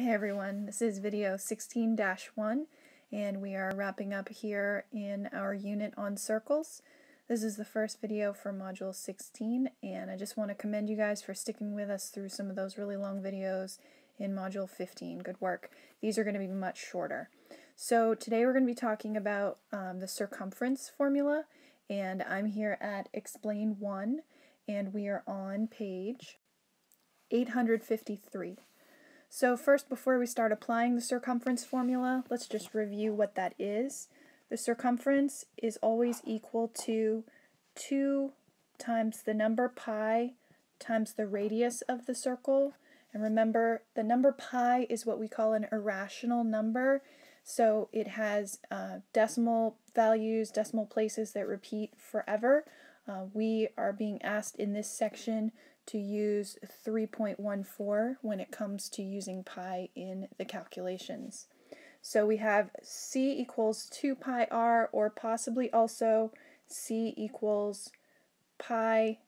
Hey everyone, this is video 16-1 and we are wrapping up here in our unit on circles. This is the first video for module 16 and I just want to commend you guys for sticking with us through some of those really long videos in module 15. Good work. These are going to be much shorter. So today we're going to be talking about um, the circumference formula and I'm here at explain 1 and we are on page 853. So first, before we start applying the circumference formula, let's just review what that is. The circumference is always equal to 2 times the number pi times the radius of the circle. And remember, the number pi is what we call an irrational number. So it has uh, decimal values, decimal places that repeat forever. Uh, we are being asked in this section to use 3.14 when it comes to using pi in the calculations. So we have c equals 2 pi r or possibly also c equals pi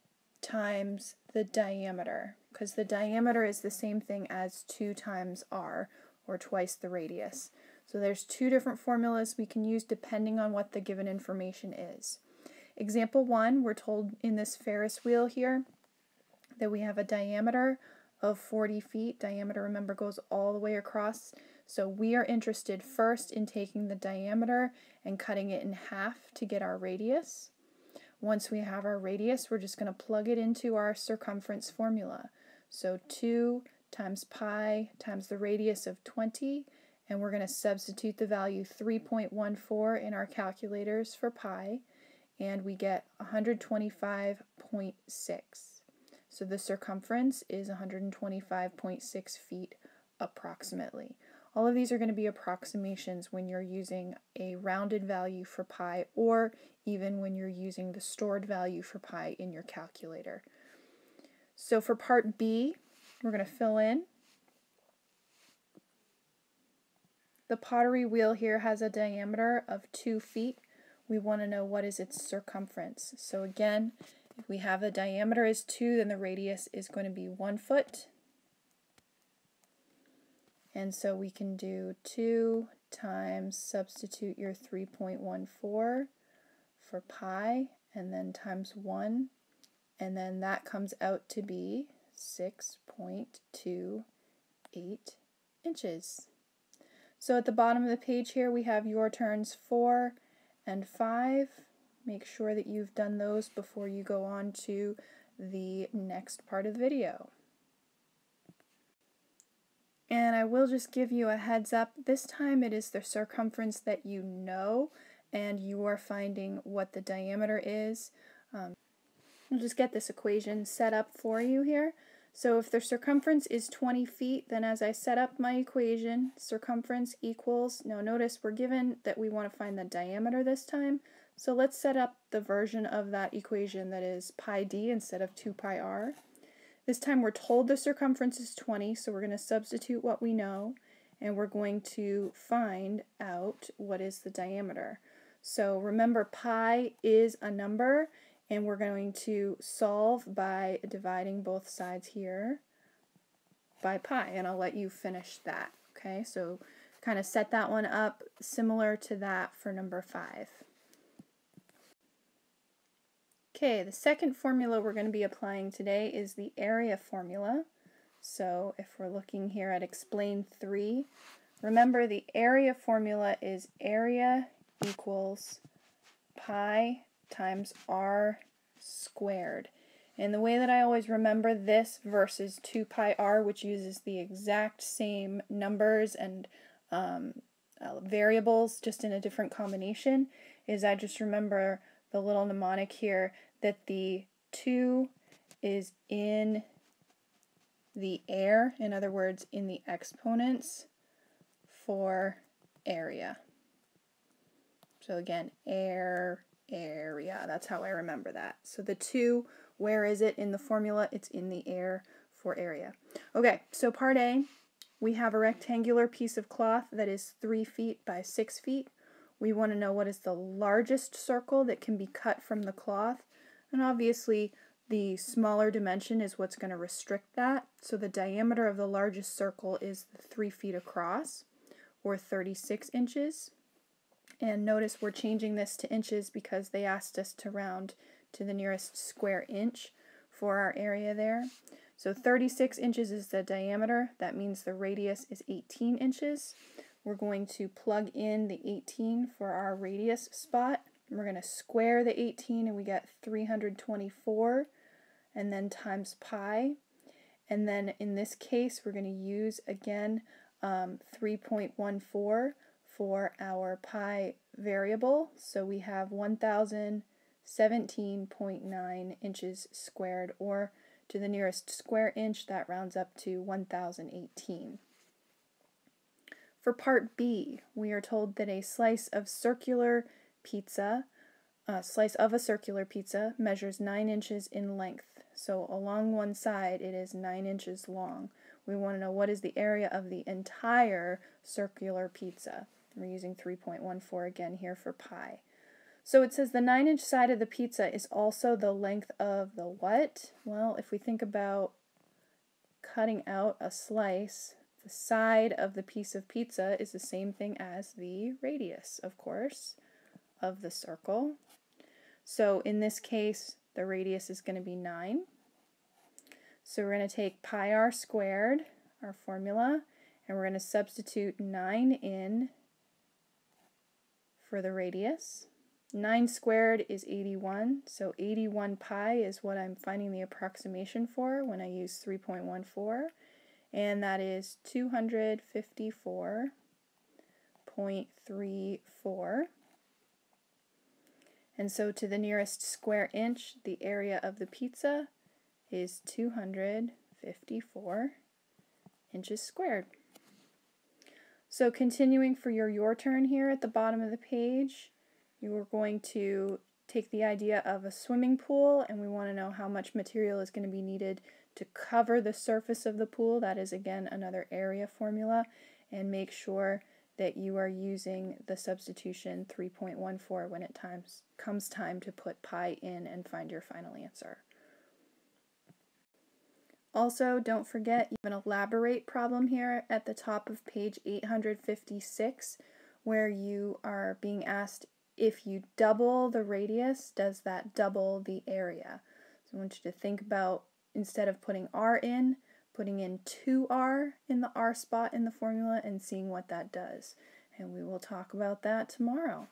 times the diameter because the diameter is the same thing as 2 times r or twice the radius. So there's two different formulas we can use depending on what the given information is. Example 1, we're told in this Ferris wheel here that we have a diameter of 40 feet. Diameter, remember, goes all the way across. So we are interested first in taking the diameter and cutting it in half to get our radius. Once we have our radius, we're just going to plug it into our circumference formula. So 2 times pi times the radius of 20, and we're going to substitute the value 3.14 in our calculators for pi, and we get 125.6. So the circumference is 125.6 feet approximately. All of these are going to be approximations when you're using a rounded value for pi or even when you're using the stored value for pi in your calculator. So for part B, we're going to fill in. The pottery wheel here has a diameter of 2 feet. We want to know what is its circumference. So again, if we have the diameter is 2, then the radius is going to be 1 foot. And so we can do 2 times, substitute your 3.14 for pi, and then times 1, and then that comes out to be 6.28 inches. So at the bottom of the page here we have your turns 4 and 5. Make sure that you've done those before you go on to the next part of the video. And I will just give you a heads up, this time it is the circumference that you know and you are finding what the diameter is. Um, I'll just get this equation set up for you here. So if the circumference is 20 feet, then as I set up my equation, circumference equals, now notice we're given that we want to find the diameter this time, so let's set up the version of that equation that is pi d instead of 2 pi r. This time we're told the circumference is 20, so we're going to substitute what we know, and we're going to find out what is the diameter. So remember pi is a number, and we're going to solve by dividing both sides here by pi, and I'll let you finish that. Okay, so kind of set that one up similar to that for number 5. Okay, the second formula we're going to be applying today is the area formula. So if we're looking here at explain 3, remember the area formula is area equals pi times r squared. And the way that I always remember this versus 2 pi r, which uses the exact same numbers and um, uh, variables just in a different combination, is I just remember the little mnemonic here that the 2 is in the air, in other words, in the exponents for area. So again, air, area. That's how I remember that. So the 2, where is it in the formula? It's in the air for area. Okay, so part A, we have a rectangular piece of cloth that is 3 feet by 6 feet. We want to know what is the largest circle that can be cut from the cloth. And obviously, the smaller dimension is what's going to restrict that. So the diameter of the largest circle is 3 feet across, or 36 inches. And notice we're changing this to inches because they asked us to round to the nearest square inch for our area there. So 36 inches is the diameter. That means the radius is 18 inches. We're going to plug in the 18 for our radius spot. We're going to square the 18 and we get 324 and then times pi. And then in this case, we're going to use again um, 3.14 for our pi variable. So we have 1017.9 inches squared, or to the nearest square inch, that rounds up to 1018. For part B, we are told that a slice of circular pizza, a slice of a circular pizza, measures 9 inches in length. So along one side, it is 9 inches long. We want to know what is the area of the entire circular pizza. We're using 3.14 again here for pi. So it says the 9 inch side of the pizza is also the length of the what? Well, if we think about cutting out a slice, the side of the piece of pizza is the same thing as the radius, of course, of the circle. So in this case, the radius is going to be 9. So we're going to take pi r squared, our formula, and we're going to substitute 9 in for the radius. 9 squared is 81, so 81 pi is what I'm finding the approximation for when I use 3.14, and that is 254.34. And so to the nearest square inch, the area of the pizza is 254 inches squared. So continuing for your your turn here at the bottom of the page, you are going to take the idea of a swimming pool and we want to know how much material is going to be needed to cover the surface of the pool. That is again another area formula and make sure that you are using the substitution 3.14 when it times comes time to put pi in and find your final answer. Also, don't forget you have an elaborate problem here at the top of page 856 where you are being asked if you double the radius, does that double the area? So I want you to think about instead of putting r in, putting in 2r in the r spot in the formula and seeing what that does. And we will talk about that tomorrow.